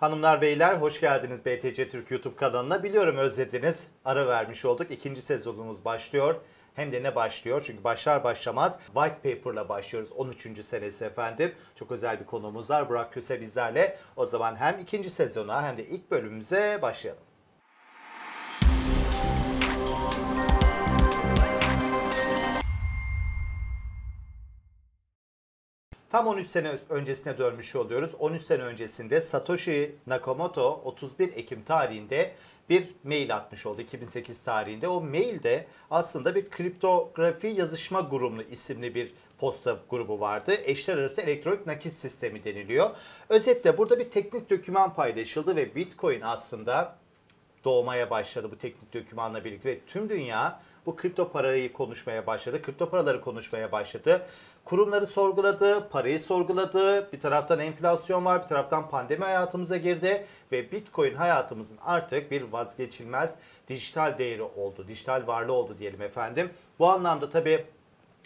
Hanımlar beyler hoş geldiniz BTC Türk YouTube kanalına. Biliyorum özlediniz. Ara vermiş olduk. İkinci sezonumuz başlıyor. Hem de ne başlıyor? Çünkü başlar başlamaz White Paper'la başlıyoruz. 13. senesi efendim. Çok özel bir konuğumuz var. Burak Köse bizlerle. O zaman hem ikinci sezona hem de ilk bölümümüze başlayalım. Tam 13 sene öncesine dönmüş oluyoruz. 13 sene öncesinde Satoshi Nakamoto 31 Ekim tarihinde bir mail atmış oldu 2008 tarihinde. O mailde aslında bir kriptografi yazışma grubu isimli bir posta grubu vardı. Eşler arası elektronik nakit sistemi deniliyor. Özetle burada bir teknik doküman paylaşıldı ve Bitcoin aslında doğmaya başladı bu teknik dokümanla birlikte ve tüm dünya bu kripto parayı konuşmaya başladı. Kripto paraları konuşmaya başladı. Kurumları sorguladı, parayı sorguladı. Bir taraftan enflasyon var, bir taraftan pandemi hayatımıza girdi ve Bitcoin hayatımızın artık bir vazgeçilmez dijital değeri oldu. Dijital varlığı oldu diyelim efendim. Bu anlamda tabii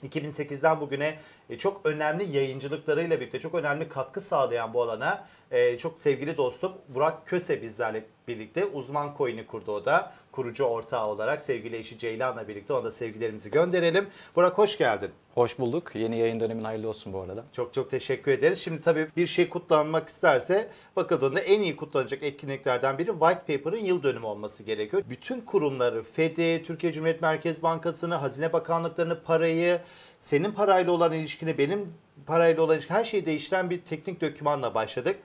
2008'den bugüne e, çok önemli yayıncılıklarıyla birlikte çok önemli katkı sağlayan bu alana e, çok sevgili dostum Burak Köse bizlerle birlikte uzman coin'i kurdu o da. Kurucu ortağı olarak sevgili eşi Ceylan'la birlikte ona da sevgilerimizi gönderelim. Burak hoş geldin. Hoş bulduk. Yeni yayın dönemin hayırlı olsun bu arada. Çok çok teşekkür ederiz. Şimdi tabii bir şey kutlanmak isterse bakıldığında en iyi kutlanacak etkinliklerden biri White Paper'ın yıl dönümü olması gerekiyor. Bütün kurumları, FED'i, Türkiye Cumhuriyet Merkez Bankası'nı, Hazine Bakanlıklarını, parayı, senin parayla olan ilişkini, benim parayla olan ilişkini her şeyi değiştiren bir teknik dokümanla başladık.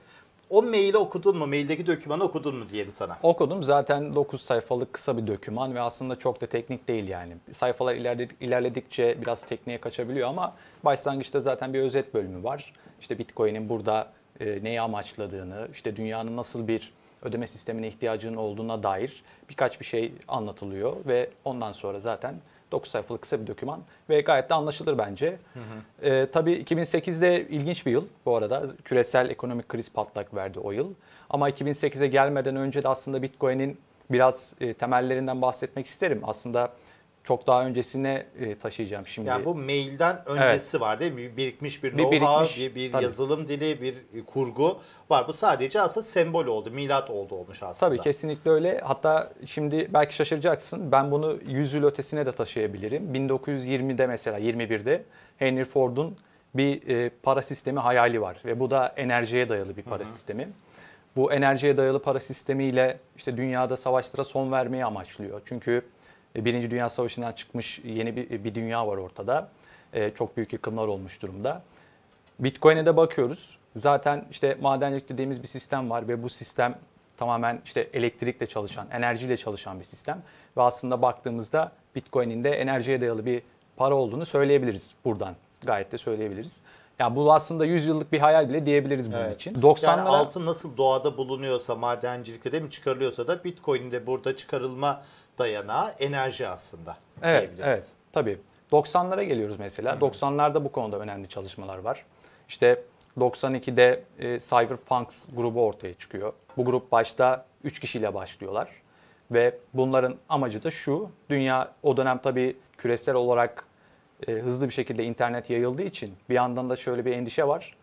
O maili okudun mu? Maildeki dokümanı okudun mu diyelim sana. Okudum. Zaten 9 sayfalık kısa bir doküman ve aslında çok da teknik değil yani. Sayfalar ilerledikçe biraz tekniğe kaçabiliyor ama başlangıçta zaten bir özet bölümü var. İşte Bitcoin'in burada e, neyi amaçladığını, işte dünyanın nasıl bir ödeme sistemine ihtiyacının olduğuna dair birkaç bir şey anlatılıyor ve ondan sonra zaten 9 sayfalık kısa bir doküman ve gayet de anlaşılır bence. Hı hı. E, tabii 2008'de ilginç bir yıl bu arada. Küresel ekonomik kriz patlak verdi o yıl. Ama 2008'e gelmeden önce de aslında Bitcoin'in biraz e, temellerinden bahsetmek isterim. Aslında çok daha öncesine e, taşıyacağım şimdi. Yani bu mailden öncesi evet. var değil mi? Birikmiş bir know-how, bir, bir yazılım dili, bir kurgu var. Bu sadece aslında sembol oldu, milat oldu olmuş aslında. Tabii kesinlikle öyle. Hatta şimdi belki şaşıracaksın. Ben bunu 100 yıl ötesine de taşıyabilirim. 1920'de mesela 21'de Henry Ford'un bir e, para sistemi hayali var ve bu da enerjiye dayalı bir para Hı-hı. sistemi. Bu enerjiye dayalı para sistemiyle işte dünyada savaşlara son vermeyi amaçlıyor. Çünkü e, Birinci Dünya Savaşı'ndan çıkmış yeni bir, bir dünya var ortada. E, çok büyük yıkımlar olmuş durumda. Bitcoin'e de bakıyoruz. Zaten işte madencilik dediğimiz bir sistem var ve bu sistem tamamen işte elektrikle çalışan, enerjiyle çalışan bir sistem. Ve aslında baktığımızda Bitcoin'in de enerjiye dayalı bir para olduğunu söyleyebiliriz buradan. Gayet de söyleyebiliriz. Yani bu aslında 100 yıllık bir hayal bile diyebiliriz bunun evet. için. 90'lara... Yani altın nasıl doğada bulunuyorsa, madencilikte de mi çıkarılıyorsa da Bitcoin'in de burada çıkarılma dayanağı enerji aslında evet, Evet, tabii. 90'lara geliyoruz mesela. Hı-hı. 90'larda bu konuda önemli çalışmalar var. İşte 92'de e, Cyberpunks grubu ortaya çıkıyor. Bu grup başta 3 kişiyle başlıyorlar. Ve bunların amacı da şu, dünya o dönem tabii küresel olarak e, hızlı bir şekilde internet yayıldığı için bir yandan da şöyle bir endişe var.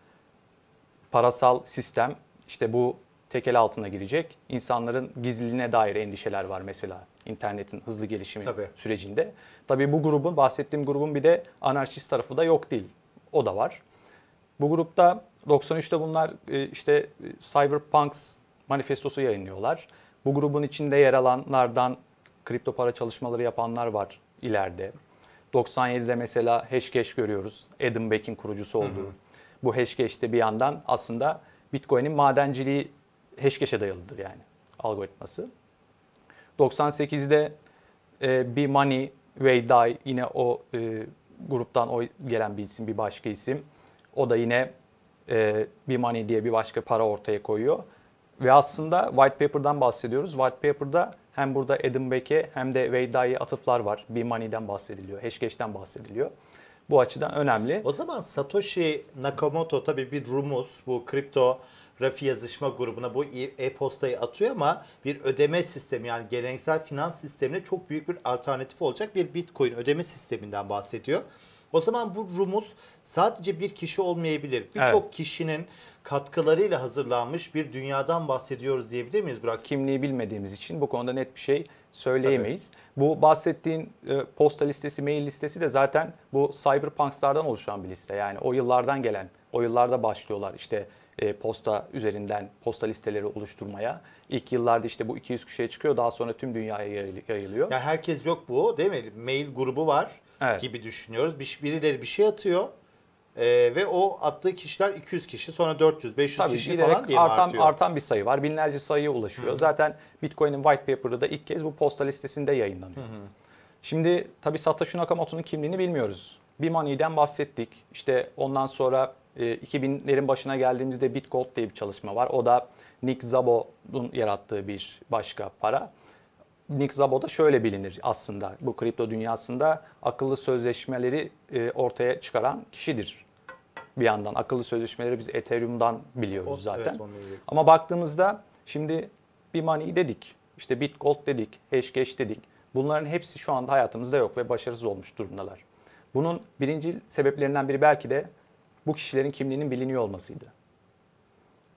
Parasal sistem işte bu tekel altına girecek. İnsanların gizliliğine dair endişeler var mesela internetin hızlı gelişimi Tabii. sürecinde. Tabii bu grubun, bahsettiğim grubun bir de anarşist tarafı da yok değil. O da var. Bu grupta 93'te bunlar e, işte e, Cyberpunks manifestosu yayınlıyorlar. Bu grubun içinde yer alanlardan kripto para çalışmaları yapanlar var ileride. 97'de mesela Hashcash görüyoruz. Adam Beck'in kurucusu olduğu. Hı hı. Bu Hashcash de bir yandan aslında Bitcoin'in madenciliği Hashcash'e dayalıdır yani algoritması. 98'de e, bir Money Way Die yine o e, gruptan o gelen bir isim, bir başka isim. O da yine e, bir Money diye bir başka para ortaya koyuyor. Ve aslında White Paper'dan bahsediyoruz. White Paper'da hem burada Adam Beck'e hem de Wei Dai'ye atıflar var. Bir Money'den bahsediliyor, Hashcash'ten bahsediliyor. Bu açıdan önemli. O zaman Satoshi Nakamoto tabii bir rumuz. Bu kripto Rafi yazışma grubuna bu e-postayı atıyor ama bir ödeme sistemi yani geleneksel finans sistemine çok büyük bir alternatif olacak bir Bitcoin ödeme sisteminden bahsediyor. O zaman bu rumuz sadece bir kişi olmayabilir. Birçok evet. kişinin katkılarıyla hazırlanmış bir dünyadan bahsediyoruz diyebilir miyiz Burak? Kimliği bilmediğimiz için bu konuda net bir şey söyleyemeyiz. Bu bahsettiğin e, posta listesi, mail listesi de zaten bu cyberpunkslardan oluşan bir liste. Yani o yıllardan gelen, o yıllarda başlıyorlar işte e, posta üzerinden posta listeleri oluşturmaya. İlk yıllarda işte bu 200 kişiye çıkıyor daha sonra tüm dünyaya yayıl- yayılıyor. Ya herkes yok bu değil mi? Mail grubu var Evet. gibi düşünüyoruz. Bir, birileri bir şey atıyor. Ee, ve o attığı kişiler 200 kişi sonra 400 500 Tabii kişi falan diye artan, artıyor? artan bir sayı var. Binlerce sayıya ulaşıyor. Zaten Bitcoin'in white paper'ı da ilk kez bu posta listesinde yayınlanıyor. Şimdi tabii Satoshi Nakamoto'nun kimliğini bilmiyoruz. B-Money'den bahsettik. İşte ondan sonra 2000'lerin başına geldiğimizde BitGold diye bir çalışma var. O da Nick Szabo'nun yarattığı bir başka para. Nick Szabo da şöyle bilinir aslında bu kripto dünyasında akıllı sözleşmeleri e, ortaya çıkaran kişidir. Bir yandan akıllı sözleşmeleri biz Ethereum'dan biliyoruz O- zaten. evet. Ama baktığımızda şimdi bir money dedik, işte Bitgold dedik, Hashcash dedik. Bunların hepsi şu anda hayatımızda yok ve başarısız olmuş durumdalar. Bunun birinci sebeplerinden biri belki de bu kişilerin kimliğinin biliniyor olmasıydı.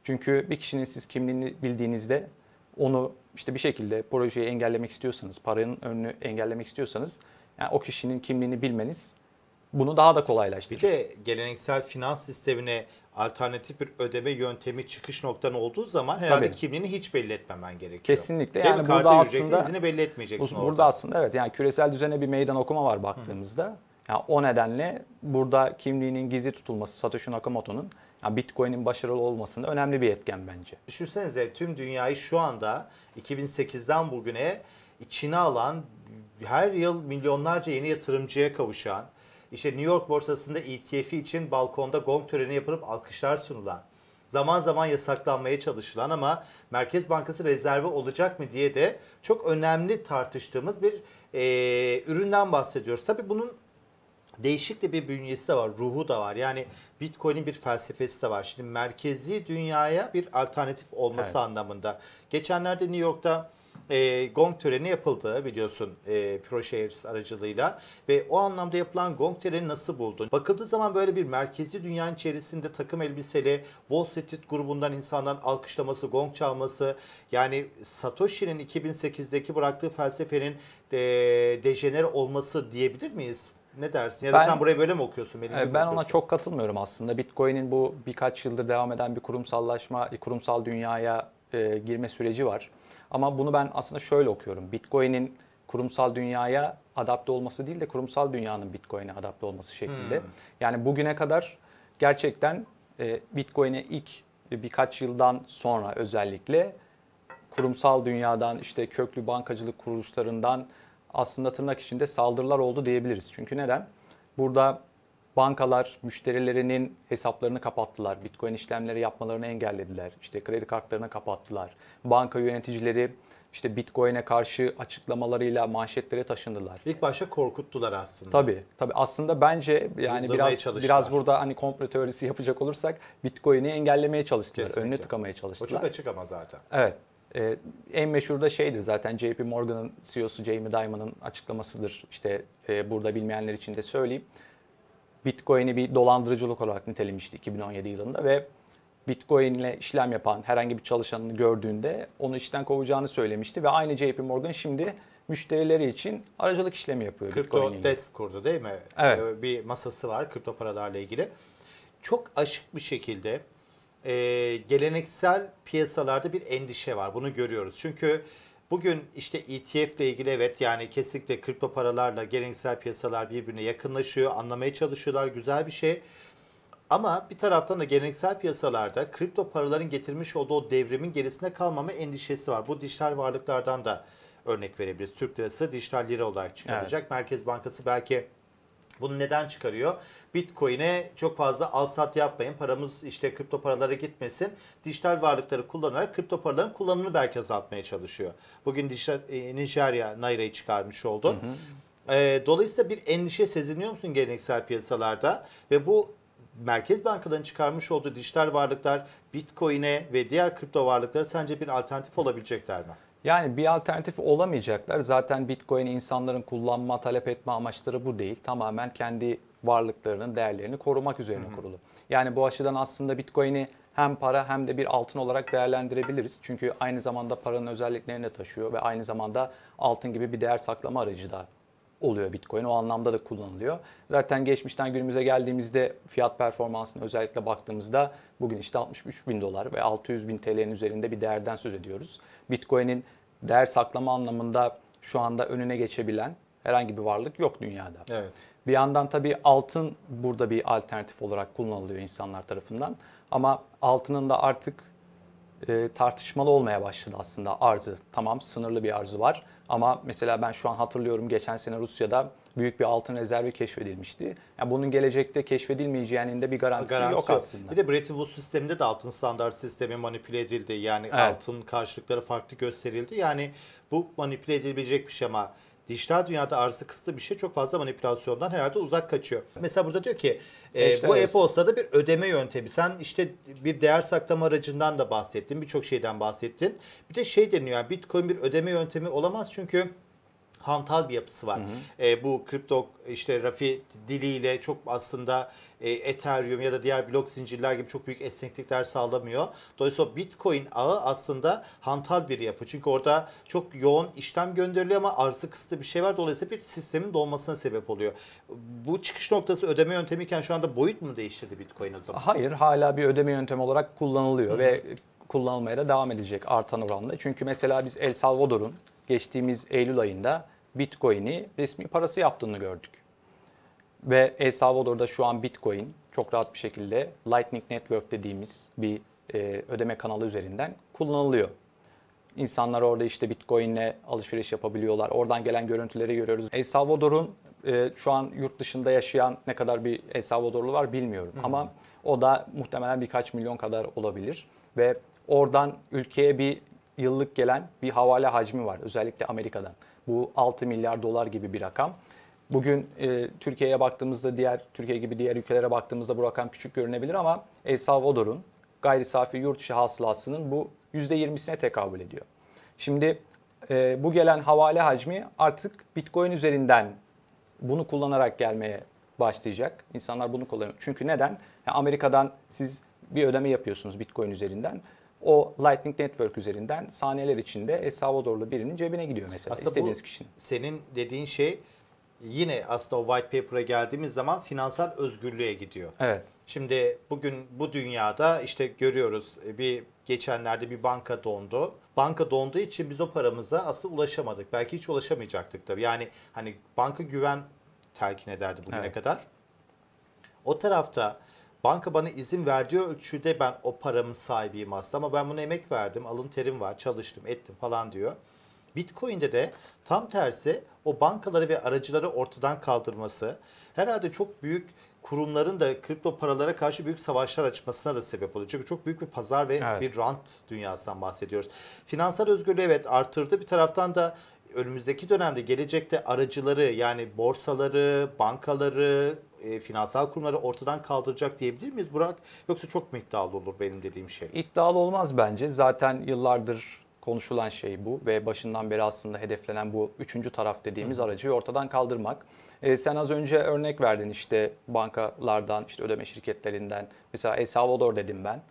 Çünkü bir kişinin siz kimliğini bildiğinizde onu işte bir şekilde projeyi engellemek istiyorsanız, paranın önünü engellemek istiyorsanız yani o kişinin kimliğini bilmeniz bunu daha da kolaylaştırır. Bir de geleneksel finans sistemine alternatif bir ödeme yöntemi çıkış noktan olduğu zaman herhalde Tabii. kimliğini hiç belli etmemen gerekiyor. Kesinlikle. Değil Yani mi? burada aslında- izini belli etmeyeceksin Bu- orada. Burada aslında evet yani küresel düzene bir meydan okuma var baktığımızda. Yani o nedenle burada kimliğinin gizli tutulması Satoshi Nakamoto'nun yani Bitcoin'in başarılı olmasında önemli bir etken bence. Düşünsenize tüm dünyayı şu anda 2008'den bugüne içine alan her yıl milyonlarca yeni yatırımcıya kavuşan işte New York borsasında ETF'i için balkonda gong töreni yapılıp alkışlar sunulan zaman zaman yasaklanmaya çalışılan ama Merkez Bankası rezervi olacak mı diye de çok önemli tartıştığımız bir eee, üründen bahsediyoruz. Tabii bunun değişik de bir bünyesi de var, ruhu da var. Yani Bitcoin'in bir felsefesi de var. Şimdi merkezi dünyaya bir alternatif olması Evet. anlamında. Geçenlerde New York'ta e, gong töreni yapıldı biliyorsun e, ProShares aracılığıyla ve o anlamda yapılan gong töreni nasıl buldun? Bakıldığı zaman böyle bir merkezi dünyanın içerisinde takım elbiseli Wall Street grubundan insanların alkışlaması, gong çalması yani Satoshi'nin 2008'deki bıraktığı felsefenin de, dejenere olması diyebilir miyiz? Ne dersin? Ya da Ben- sen burayı böyle mi okuyorsun? Benim Ee, Ben ona okuyorsun? çok katılmıyorum aslında. Bitcoin'in bu birkaç yıldır devam eden bir kurumsallaşma, kurumsal dünyaya e, girme süreci var. Ama bunu ben aslında şöyle okuyorum. Bitcoin'in kurumsal dünyaya adapte olması değil de kurumsal dünyanın Bitcoin'e adapte olması şeklinde. Hmm. Yani bugüne kadar gerçekten e, Bitcoin'e ilk birkaç yıldan sonra özellikle kurumsal dünyadan işte köklü bankacılık kuruluşlarından aslında tırnak içinde saldırılar oldu diyebiliriz. Çünkü neden? Burada bankalar müşterilerinin hesaplarını kapattılar. Bitcoin işlemleri yapmalarını engellediler. İşte kredi kartlarını kapattılar. Banka yöneticileri işte Bitcoin'e karşı açıklamalarıyla manşetlere taşındılar. İlk başta korkuttular aslında. Tabii. Tabii aslında bence yani Yıldırmaya biraz çalıştılar. biraz burada hani komplo teorisi yapacak olursak Bitcoin'i engellemeye çalıştılar. Kesinlikle. Önüne tıkamaya O çalıştılar. çok açık ama zaten. Evet. Ee, en meşhur da şeydir zaten JP Morgan'ın CEO'su Jamie Dimon'ın açıklamasıdır. İşte e, burada bilmeyenler için de söyleyeyim. Bitcoin'i bir dolandırıcılık olarak nitelemişti 2017 yılında ve Bitcoin ile işlem yapan herhangi bir çalışanını gördüğünde onu işten kovacağını söylemişti ve aynı JP Morgan şimdi müşterileri için aracılık işlemi yapıyor Kripto desk kurdu değil mi? Evet. Ee, Bir masası var kripto paralarla ilgili. Çok aşık bir şekilde e, geleneksel piyasalarda bir endişe var. Bunu görüyoruz. Çünkü bugün işte ETF ile ilgili evet yani kesinlikle kripto paralarla geleneksel piyasalar birbirine yakınlaşıyor. Anlamaya çalışıyorlar. Güzel bir şey. Ama bir taraftan da geleneksel piyasalarda kripto paraların getirmiş olduğu o devrimin gerisinde kalmama endişesi var. Bu dijital varlıklardan da örnek verebiliriz. Türk lirası dijital lira olarak çıkarılacak. Merkez Bankası belki bunu neden çıkarıyor? Bitcoin'e çok fazla al sat yapmayın. Paramız işte kripto paralara gitmesin. Dijital varlıkları kullanarak kripto paraların kullanımını belki azaltmaya çalışıyor. Bugün dijital, e, Nijerya Naira'yı çıkarmış oldu. E, dolayısıyla bir endişe seziniyor musun geleneksel piyasalarda? Ve bu Merkez bankaların çıkarmış olduğu dijital varlıklar Bitcoin'e ve diğer kripto varlıklara sence bir alternatif olabilecekler mi? Yani bir alternatif olamayacaklar. Zaten Bitcoin'i insanların kullanma, talep etme amaçları bu değil. Tamamen kendi varlıklarının değerlerini korumak üzerine kurulu. Yani bu açıdan aslında Bitcoin'i hem para hem de bir altın olarak değerlendirebiliriz. Çünkü aynı zamanda paranın özelliklerini de taşıyor ve aynı zamanda altın gibi bir değer saklama aracı da oluyor Bitcoin. O anlamda da kullanılıyor. Zaten geçmişten günümüze geldiğimizde fiyat performansına özellikle baktığımızda bugün işte 63 bin dolar ve 600 bin TL'nin üzerinde bir değerden söz ediyoruz. Bitcoin'in değer saklama anlamında şu anda önüne geçebilen herhangi bir varlık yok dünyada. Evet. Bir yandan tabii altın burada bir alternatif olarak kullanılıyor insanlar tarafından. Ama altının da artık e, tartışmalı olmaya başladı aslında arzı. Tamam sınırlı bir arzı var ama mesela ben şu an hatırlıyorum geçen sene Rusya'da büyük bir altın rezervi keşfedilmişti. Yani bunun gelecekte keşfedilmeyeceğinin de bir garantisi, Garantisi yok aslında. Bir de Bretton Woods sisteminde de altın standart sistemi manipüle edildi. Yani Evet. altın karşılıkları farklı gösterildi. Yani bu manipüle edilebilecek bir şey ama dijital dünyada arzı kısıtlı bir şey çok fazla manipülasyondan herhalde uzak kaçıyor. Mesela burada diyor ki e, İşte bu e-postada bir ödeme yöntemi. Sen işte bir değer saklama aracından da bahsettin. Birçok şeyden bahsettin. Bir de şey deniyor yani Bitcoin bir ödeme yöntemi olamaz çünkü hantal bir yapısı var. E, bu kripto işte Rafi diliyle çok aslında e, Ethereum ya da diğer blok zincirler gibi çok büyük esneklikler sağlamıyor. Dolayısıyla Bitcoin ağı aslında hantal bir yapı. Çünkü orada çok yoğun işlem gönderiliyor ama arzı kısıtlı bir şey var. Dolayısıyla bir sistemin dolmasına sebep oluyor. Bu çıkış noktası ödeme yöntemiyken şu anda boyut mu değiştirdi Bitcoin o zaman? Hayır, hala bir ödeme yöntemi olarak kullanılıyor ve kullanılmaya da devam edecek artan oranla. Çünkü mesela biz El Salvador'un geçtiğimiz Eylül ayında Bitcoin'i resmi parası yaptığını gördük. Ve El Salvador'da şu an Bitcoin çok rahat bir şekilde Lightning Network dediğimiz bir e, ödeme kanalı üzerinden kullanılıyor. İnsanlar orada işte Bitcoin'le alışveriş yapabiliyorlar. Oradan gelen görüntüleri görüyoruz. El Salvador'un e, şu an yurt dışında yaşayan ne kadar bir El Salvadorlu var bilmiyorum. Ama o da muhtemelen birkaç milyon kadar olabilir. Ve oradan ülkeye bir yıllık gelen bir havale hacmi var. Özellikle Amerika'dan. Bu 6 milyar dolar gibi bir rakam. Bugün e, Türkiye'ye baktığımızda diğer Türkiye gibi diğer ülkelere baktığımızda bu rakam küçük görünebilir ama El Salvador'un gayri safi yurt dışı hasılasının bu %20'sine tekabül ediyor. Şimdi e, bu gelen havale hacmi artık Bitcoin üzerinden bunu kullanarak gelmeye başlayacak. İnsanlar bunu kullanıyor. Çünkü neden? Yani Amerika'dan siz bir ödeme yapıyorsunuz Bitcoin üzerinden. O Lightning Network üzerinden saniyeler içinde El Salvadorlu birinin cebine gidiyor mesela Aslında istediğiniz kişinin. Senin dediğin şey yine aslında o white paper'a geldiğimiz zaman finansal özgürlüğe gidiyor. Evet. Şimdi bugün bu dünyada işte görüyoruz e, bir geçenlerde bir banka dondu. Banka donduğu için biz o paramıza aslında ulaşamadık. Belki hiç ulaşamayacaktık da. Yani hani banka güven telkin ederdi bugüne Evet. kadar. O tarafta banka bana izin verdiği ölçüde ben o paramın sahibiyim aslında ama ben buna emek verdim, alın terim var, çalıştım, ettim falan diyor. Bitcoin'de de tam tersi o bankaları ve aracıları ortadan kaldırması herhalde çok büyük kurumların da kripto paralara karşı büyük savaşlar açmasına da sebep oluyor. Çünkü çok büyük bir pazar ve Evet. bir rant dünyasından bahsediyoruz. Finansal özgürlüğü evet arttırdı. Bir taraftan da önümüzdeki dönemde gelecekte aracıları yani borsaları, bankaları, e, finansal kurumları ortadan kaldıracak diyebilir miyiz Burak? Yoksa çok mu iddialı olur benim dediğim şey? İddialı olmaz bence. Zaten yıllardır konuşulan şey bu ve başından beri aslında hedeflenen bu üçüncü taraf dediğimiz aracıyı ortadan kaldırmak. Ee, sen az önce örnek verdin işte bankalardan, işte ödeme şirketlerinden. Mesela El Salvador dedim ben.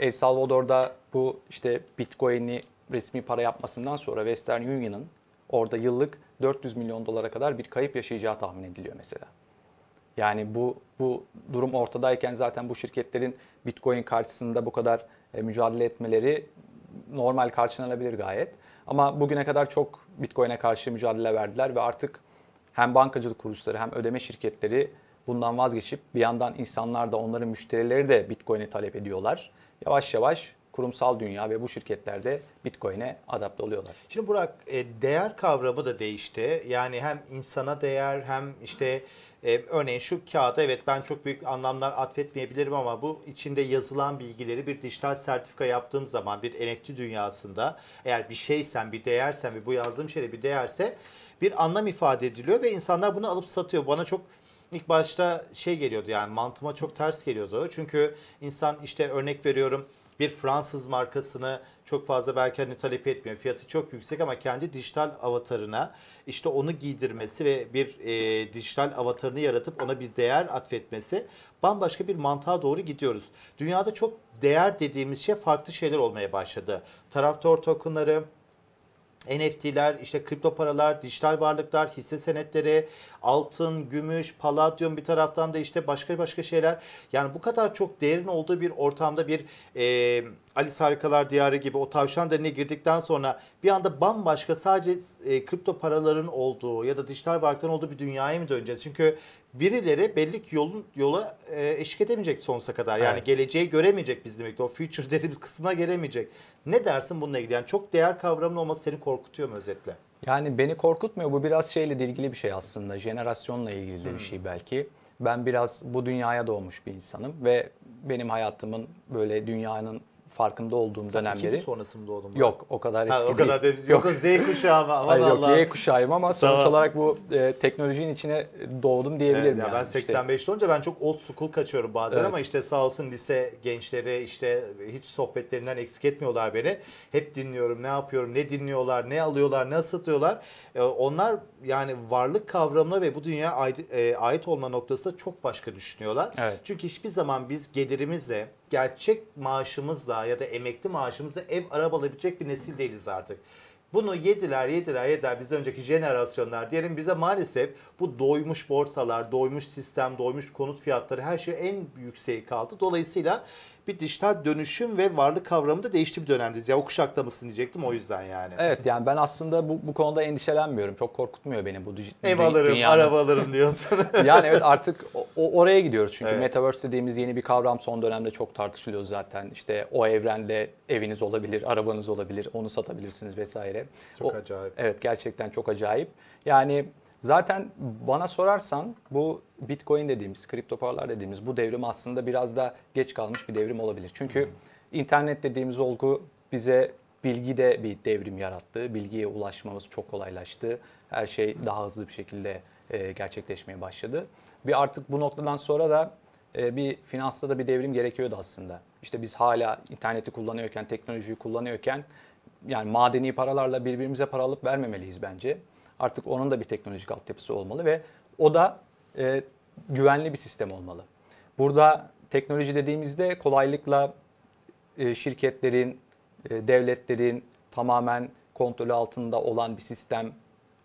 El Salvador'da bu işte Bitcoin'i resmi para yapmasından sonra Western Union'ın orada yıllık 400 milyon dolara kadar bir kayıp yaşayacağı tahmin ediliyor mesela. Yani bu bu durum ortadayken zaten bu şirketlerin Bitcoin karşısında bu kadar e, mücadele etmeleri normal karşılanabilir gayet. Ama bugüne kadar çok Bitcoin'e karşı mücadele verdiler ve artık hem bankacılık kuruluşları hem ödeme şirketleri bundan vazgeçip bir yandan insanlar da onların müşterileri de Bitcoin'i talep ediyorlar. Yavaş yavaş kurumsal dünya ve bu şirketler de Bitcoin'e adapte oluyorlar. Şimdi Burak e, değer kavramı da değişti. Yani hem insana değer hem işte e, örneğin şu kağıda evet ben çok büyük anlamlar atfetmeyebilirim ama bu içinde yazılan bilgileri bir dijital sertifika yaptığım zaman bir NFT dünyasında eğer bir şeysen bir değersen ve bu yazdığım şey de bir değerse bir anlam ifade ediliyor ve insanlar bunu alıp satıyor. Bana çok ilk başta şey geliyordu yani mantığıma çok ters geliyordu. Çünkü insan işte örnek veriyorum bir Fransız markasını çok fazla belki hani talep etmiyor. Fiyatı çok yüksek ama kendi dijital avatarına işte onu giydirmesi ve bir e, dijital avatarını yaratıp ona bir değer atfetmesi bambaşka bir mantığa doğru gidiyoruz. Dünyada çok değer dediğimiz şey farklı şeyler olmaya başladı. Taraftar tokenları, NFT'ler, işte kripto paralar, dijital varlıklar, hisse senetleri, altın, gümüş, paladyum bir taraftan da işte başka başka şeyler. Yani bu kadar çok değerin olduğu bir ortamda bir e, Alice Harikalar Diyarı gibi o tavşan deliğine girdikten sonra bir anda bambaşka sadece e, kripto paraların olduğu ya da dijital varlıkların olduğu bir dünyaya mı döneceğiz? Çünkü birileri belli ki yolun yola e, eşlik edemeyecek sonsuza kadar. Yani Evet. geleceği göremeyecek biz demektir. O future dediğimiz kısmına gelemeyecek. Ne dersin bununla ilgili? Yani çok değer kavramının olması seni korkutuyor mu özetle? Yani beni korkutmuyor. Bu biraz şeyle de ilgili bir şey aslında. Jenerasyonla ilgili de bir şey belki. Ben biraz bu dünyaya doğmuş bir insanım ve benim hayatımın böyle dünyanın farkında olduğum Sen dönemleri 2000 sonrası mı doğdun? yok o kadar eski Ha, o kadar değil. Yok. Yok. Z kuşağı mı? Aman Hayır yok Allah. Y kuşağıyım ama sonuç Tamam. olarak bu e, teknolojinin içine doğdum Evet, diyebilirim. ya yani. ben İşte 85'li olunca ben çok old school kaçıyorum bazen Evet. ama işte sağ olsun lise gençleri işte hiç sohbetlerinden eksik etmiyorlar beni. Hep dinliyorum ne yapıyorum, ne dinliyorlar, ne alıyorlar, ne satıyorlar. Ee, onlar yani varlık kavramına ve bu dünyaya ait, e, ait olma noktasında çok başka düşünüyorlar. Evet. Çünkü hiçbir zaman biz gelirimizle, gerçek maaşımızla ya da emekli maaşımızla ev araba alabilecek bir nesil değiliz artık. Bunu yediler, yediler, yediler bizden önceki jenerasyonlar diyelim bize maalesef bu doymuş borsalar, doymuş sistem, doymuş konut fiyatları her şey en yükseği kaldı. Dolayısıyla bir dijital dönüşüm ve varlık kavramı da değişti bir dönemdeyiz. Ya o kuşakta mısın diyecektim o yüzden yani. Evet yani ben aslında bu, bu konuda endişelenmiyorum. Çok korkutmuyor beni bu dij- Ev alırım, dünyanın- araba alırım diyorsun. yani evet artık o- oraya gidiyoruz çünkü Evet. metaverse dediğimiz yeni bir kavram son dönemde çok tartışılıyor zaten. İşte o evrende eviniz olabilir, arabanız olabilir, onu satabilirsiniz vesaire. Çok O- acayip. Evet gerçekten çok acayip. Yani zaten bana sorarsan bu Bitcoin dediğimiz, kripto paralar dediğimiz bu devrim aslında biraz da geç kalmış bir devrim olabilir. Çünkü internet dediğimiz olgu bize bilgi de bir devrim yarattı. Bilgiye ulaşmamız çok kolaylaştı. Her şey daha hızlı bir şekilde e, gerçekleşmeye başladı. Bir artık bu noktadan sonra da e, bir finansta da bir devrim gerekiyordu aslında. İşte biz hala interneti kullanıyorken, teknolojiyi kullanıyorken yani madeni paralarla birbirimize para alıp vermemeliyiz bence. Artık onun da bir teknolojik altyapısı olmalı ve o da e, güvenli bir sistem olmalı. Burada teknoloji dediğimizde kolaylıkla e, şirketlerin, e, devletlerin tamamen kontrolü altında olan bir sistem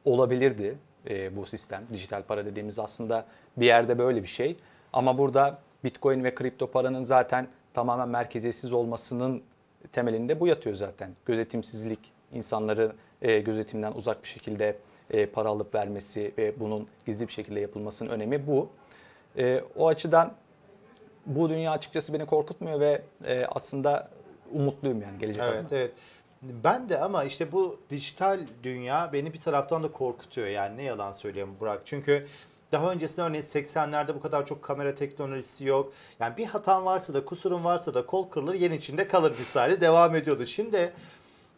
olabilirdi e, bu sistem. Dijital para dediğimiz aslında bir yerde böyle bir şey. Ama burada Bitcoin ve kripto paranın zaten tamamen merkeziyetsiz olmasının temelinde bu yatıyor zaten. Gözetimsizlik, insanları e, gözetimden uzak bir şekilde e, para alıp vermesi ve bunun gizli bir şekilde yapılmasının önemi bu. E, o açıdan bu dünya açıkçası beni korkutmuyor ve e, aslında umutluyum yani gelecek Evet, adına. evet. Ben de ama işte bu dijital dünya beni bir taraftan da korkutuyor. Yani ne yalan söyleyeyim Burak. Çünkü daha öncesinde örneğin 80'lerde bu kadar çok kamera teknolojisi yok. Yani bir hatan varsa da kusurun varsa da kol kırılır yen içinde kalır misali devam ediyordu. Şimdi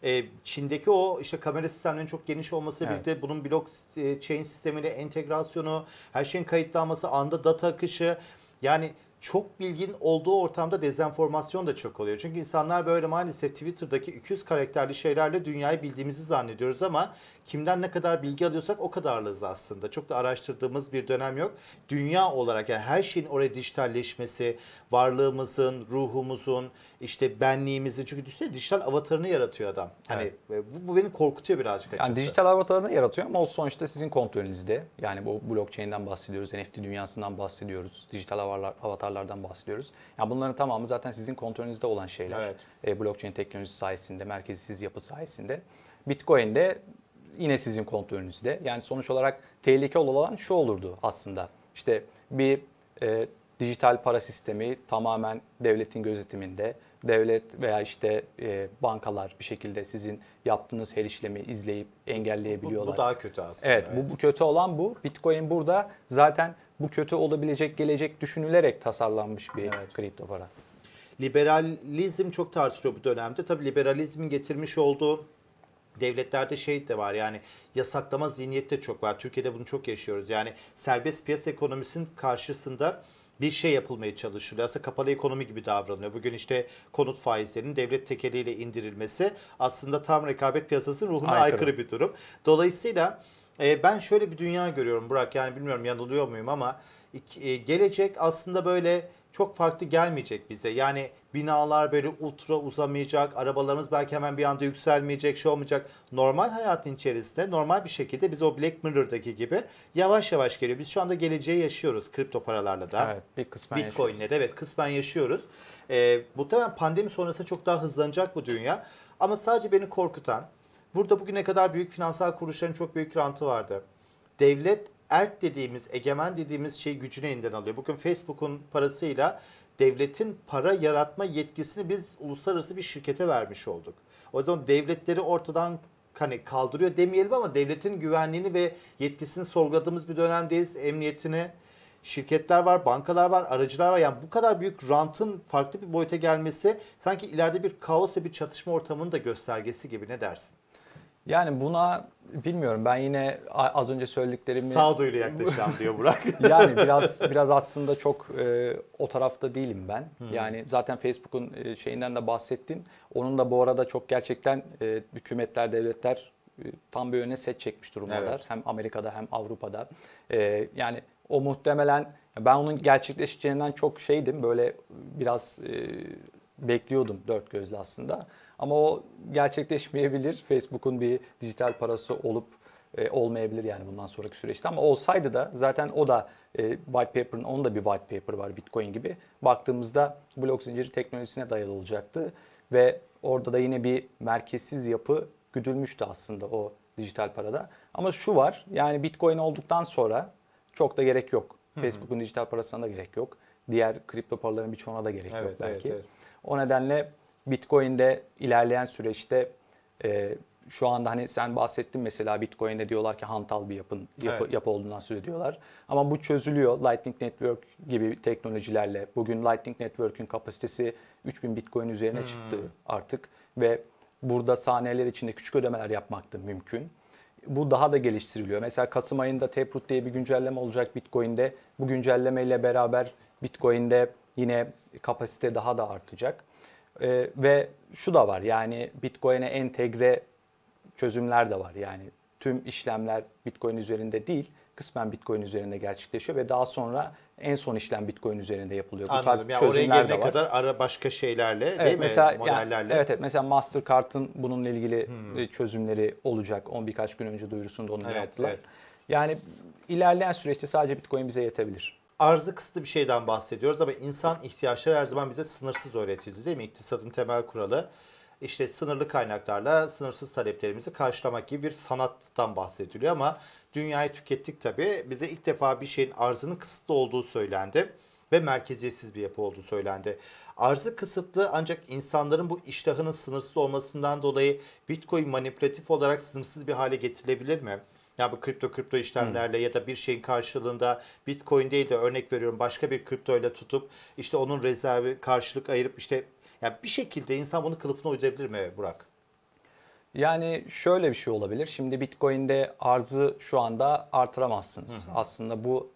e, Çin'deki o işte kamera sistemlerinin çok geniş olmasıyla Evet. birlikte bunun blockchain sistemiyle entegrasyonu, her şeyin kayıtlanması, anda data akışı yani çok bilgin olduğu ortamda dezenformasyon da çok oluyor. Çünkü insanlar böyle maalesef Twitter'daki 200 karakterli şeylerle dünyayı bildiğimizi zannediyoruz ama kimden ne kadar bilgi alıyorsak o kadarlığız aslında. Çok da araştırdığımız bir dönem yok. Dünya olarak yani her şeyin oraya dijitalleşmesi, varlığımızın, ruhumuzun, işte benliğimizin çünkü düşünsene dijital avatarını yaratıyor adam. Hani Evet. e, bu, bu beni korkutuyor birazcık açıkçası. Yani dijital avatarını yaratıyor ama o sonuçta sizin kontrolünüzde. Yani bu blockchain'den bahsediyoruz, NFT dünyasından bahsediyoruz, dijital avatarlar- avatarlardan bahsediyoruz. Yani bunların tamamı zaten sizin kontrolünüzde olan şeyler. Evet. E, blockchain teknolojisi sayesinde, merkezsiz yapı sayesinde. Bitcoin de yine sizin kontrolünüzde. Yani sonuç olarak tehlikeli olan şu olurdu aslında. İşte bir e, dijital para sistemi tamamen devletin gözetiminde. Devlet veya işte e, bankalar bir şekilde sizin yaptığınız her işlemi izleyip bu, engelleyebiliyorlar. bu daha kötü aslında. Evet, bu, bu kötü olan bu. Bitcoin burada zaten bu kötü olabilecek gelecek düşünülerek tasarlanmış bir Evet. kripto para. Liberalizm çok tartışılıyor bu dönemde. Tabii liberalizmin getirmiş olduğu devletlerde şey de var yani yasaklama zihniyeti de çok var. Türkiye'de bunu çok yaşıyoruz. Yani serbest piyasa ekonomisinin karşısında bir şey yapılmaya çalışılıyor. Aslında kapalı ekonomi gibi davranılıyor. Bugün işte konut faizlerinin devlet tekeliyle indirilmesi aslında tam rekabet piyasasının ruhuna Aykırı. aykırı bir durum. Dolayısıyla e, ben şöyle bir dünya görüyorum Burak yani bilmiyorum yanılıyor muyum ama e, gelecek aslında böyle çok farklı gelmeyecek bize. Yani binalar böyle ultra uzamayacak, arabalarımız belki hemen bir anda yükselmeyecek, şey olmayacak. Normal hayatın içerisinde normal bir şekilde biz o Black Mirror'daki gibi yavaş yavaş geliyor. Biz şu anda geleceği yaşıyoruz kripto paralarla da. Evet, bir kısmen Bitcoin'le de evet kısmen yaşıyoruz. Ee, muhtemelen pandemi sonrası çok daha hızlanacak bu dünya. Ama sadece beni korkutan, burada bugüne kadar büyük finansal kuruluşların çok büyük rantı vardı. Devlet erk dediğimiz, egemen dediğimiz şey gücüne elinden alıyor. Bugün Facebook'un parasıyla devletin para yaratma yetkisini biz uluslararası bir şirkete vermiş olduk. O zaman devletleri ortadan hani kaldırıyor demeyelim ama devletin güvenliğini ve yetkisini sorguladığımız bir dönemdeyiz. Emniyetini, şirketler var, bankalar var, aracılar var. Yani bu kadar büyük rantın farklı bir boyuta gelmesi sanki ileride bir kaos ve bir çatışma ortamının da göstergesi gibi ne dersin? Yani buna bilmiyorum ben yine az önce söylediklerimi sağduyulu yaklaşacağım diyor Burak. yani biraz biraz aslında çok e, o tarafta değilim ben. Hmm. Yani zaten Facebook'un e, şeyinden de bahsettin. Onun da bu arada çok gerçekten e, hükümetler, devletler e, tam bir öne set çekmiş durumdalar. Evet. Hem Amerika'da hem Avrupa'da. E, yani o muhtemelen ben onun gerçekleşeceğinden çok şeydim. Böyle biraz e, bekliyordum dört gözle aslında. Ama o gerçekleşmeyebilir. Facebook'un bir dijital parası olup e, olmayabilir yani bundan sonraki süreçte. Ama olsaydı da zaten o da e, white paper'ın onun da bir white paper var Bitcoin gibi. Baktığımızda blok zinciri teknolojisine dayalı olacaktı ve orada da yine bir merkezsiz yapı güdülmüştü aslında o dijital parada. Ama şu var yani Bitcoin olduktan sonra çok da gerek yok. Facebook'un dijital parasına da gerek yok. Diğer kripto paraların birçoğuna da gerek evet, yok belki. Evet, evet. O nedenle Bitcoin'de ilerleyen süreçte e, şu anda hani sen bahsettin mesela Bitcoin'de diyorlar ki hantal bir yapın yapı, evet. yapı olduğundan söz ediyorlar. Ama bu çözülüyor. Lightning Network gibi teknolojilerle. Bugün Lightning Network'ün kapasitesi 3000 Bitcoin üzerine hmm. çıktı artık ve burada saniyeler içinde küçük ödemeler yapmak da mümkün. Bu daha da geliştiriliyor. Mesela Kasım ayında Taproot diye bir güncelleme olacak Bitcoin'de. Bu güncellemeyle beraber Bitcoin'de yine kapasite daha da artacak. E, ve şu da var yani Bitcoin'e entegre çözümler de var. Yani tüm işlemler Bitcoin üzerinde değil, kısmen Bitcoin üzerinde gerçekleşiyor ve daha sonra en son işlem Bitcoin üzerinde yapılıyor. Anladım. Bu tarz yani oraya gelene kadar ara başka şeylerle evet, değil mesela, mi? Modellerle. Yani, evet, evet mesela Mastercard'ın bununla ilgili hmm. çözümleri olacak. On birkaç gün önce duyurusunda onu evet, yaptılar. Evet. Yani ilerleyen süreçte sadece Bitcoin bize yetebilir arzı kısıtlı bir şeyden bahsediyoruz ama insan ihtiyaçları her zaman bize sınırsız öğretildi değil mi? İktisadın temel kuralı işte sınırlı kaynaklarla sınırsız taleplerimizi karşılamak gibi bir sanattan bahsediliyor ama dünyayı tükettik tabii. Bize ilk defa bir şeyin arzının kısıtlı olduğu söylendi ve merkeziyetsiz bir yapı olduğu söylendi. Arzı kısıtlı ancak insanların bu iştahının sınırsız olmasından dolayı Bitcoin manipülatif olarak sınırsız bir hale getirilebilir mi? Ya bu kripto kripto işlemlerle hmm. ya da bir şeyin karşılığında Bitcoin değil de örnek veriyorum başka bir kripto ile tutup işte onun rezervi karşılık ayırıp işte yani bir şekilde insan bunu kılıfına uydurabilir mi Burak? Yani şöyle bir şey olabilir. Şimdi Bitcoin'de arzı şu anda artıramazsınız. Hı hı. Aslında bu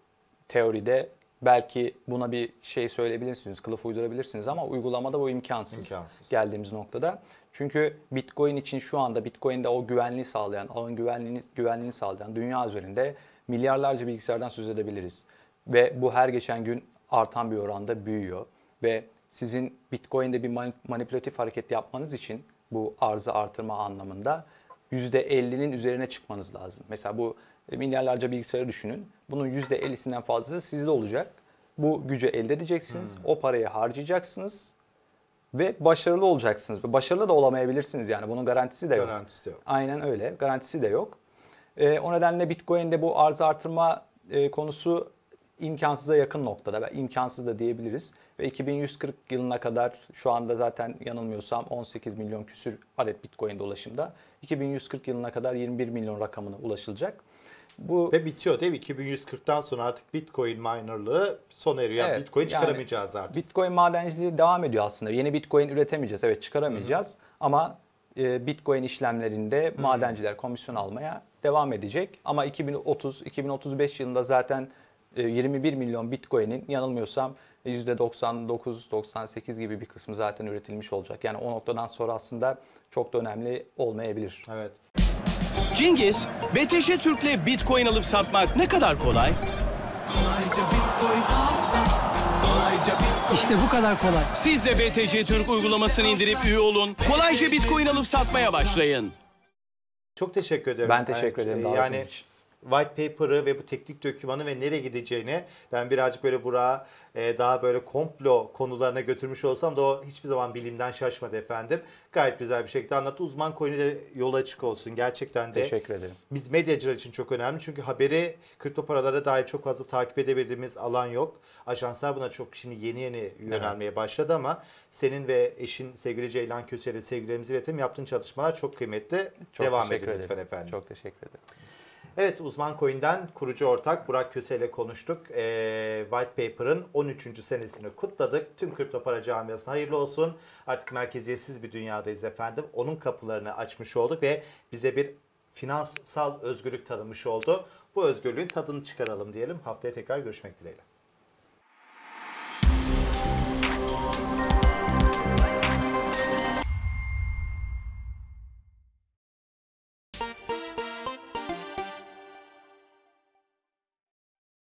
teoride belki buna bir şey söyleyebilirsiniz, kılıf uydurabilirsiniz ama uygulamada bu imkansız, imkansız. geldiğimiz noktada. Çünkü Bitcoin için şu anda Bitcoin'de o güvenliği sağlayan, ağın güvenliğini, güvenliğini sağlayan dünya üzerinde milyarlarca bilgisayardan söz edebiliriz. Ve bu her geçen gün artan bir oranda büyüyor. Ve sizin Bitcoin'de bir manipülatif hareket yapmanız için bu arzı artırma anlamında %50'nin üzerine çıkmanız lazım. Mesela bu milyarlarca bilgisayarı düşünün. Bunun %50'sinden fazlası sizde olacak. Bu gücü elde edeceksiniz. Hmm. O parayı harcayacaksınız ve başarılı olacaksınız. Başarılı da olamayabilirsiniz yani bunun garantisi de yok. Garantisi de yok. Aynen öyle. Garantisi de yok. E, o nedenle Bitcoin'de bu arz artırma e, konusu imkansıza yakın noktada ve imkansız da diyebiliriz. Ve 2140 yılına kadar şu anda zaten yanılmıyorsam 18 milyon küsür adet Bitcoin dolaşımda. 2140 yılına kadar 21 milyon rakamına ulaşılacak. Bu ve bitiyor değil mi? 2140'tan sonra artık Bitcoin minerlığı sona eriyor. Evet, Bitcoin çıkaramayacağız yani artık. Bitcoin madenciliği devam ediyor aslında. Yeni Bitcoin üretemeyeceğiz. Evet çıkaramayacağız. Hı-hı. Ama e, Bitcoin işlemlerinde Hı-hı. madenciler komisyon almaya devam edecek. Ama 2030 2035 yılında zaten e, 21 milyon Bitcoin'in yanılmıyorsam %99-98 gibi bir kısmı zaten üretilmiş olacak. Yani o noktadan sonra aslında çok da önemli olmayabilir. Evet. Cengiz, BTC Türk'le Bitcoin alıp satmak ne kadar kolay? Kolayca Bitcoin al sat. Kolayca Bitcoin İşte bu kadar kolay. Siz de BTC Türk uygulamasını indirip üye olun. Kolayca Bitcoin alıp satmaya başlayın. Çok teşekkür ederim. Ben teşekkür ederim Yani, davetiniz yani için. white paper'ı ve bu teknik dokümanı ve nereye gideceğini ben birazcık böyle Burak'ı e, daha böyle komplo konularına götürmüş olsam da o hiçbir zaman bilimden şaşmadı efendim. Gayet güzel bir şekilde anlattı. Uzman coin'i de yola açık olsun. Gerçekten de Teşekkür ederim. biz medyacılar için çok önemli. Çünkü haberi kripto paralara dair çok fazla takip edebildiğimiz alan yok. Ajanslar buna çok şimdi yeni yeni yönelmeye başladı ama senin ve eşin sevgili Ceylan Köse'yle sevgilerimizi iletelim. Yaptığın çalışmalar çok kıymetli. Çok Devam edin teşekkür lütfen ederim. efendim. Çok teşekkür ederim. Evet Uzman Coin'den kurucu ortak Burak Köse ile konuştuk. Ee, White Paper'ın 13. senesini kutladık. Tüm kripto para camiasına hayırlı olsun. Artık merkeziyetsiz bir dünyadayız efendim. Onun kapılarını açmış olduk ve bize bir finansal özgürlük tanımış oldu. Bu özgürlüğün tadını çıkaralım diyelim. Haftaya tekrar görüşmek dileğiyle.